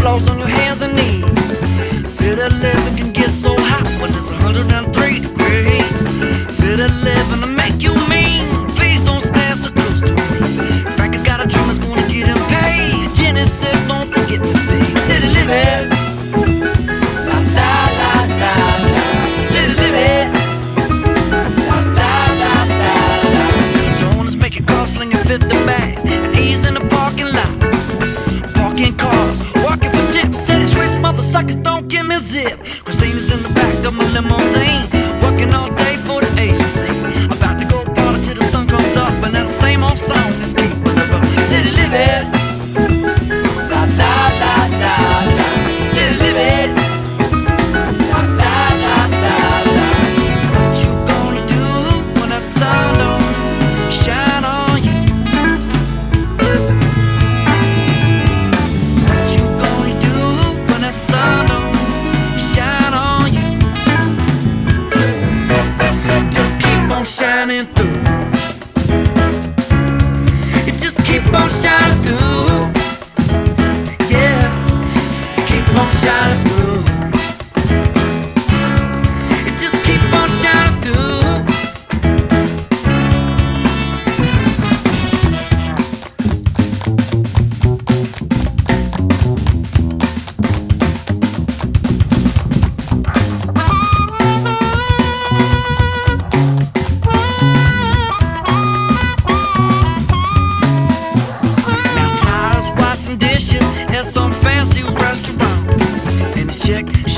floors on your hands and knees. Said that living can get so hot when it's 103 give me a zip. Christina's in the back of my limousine, working all day. music.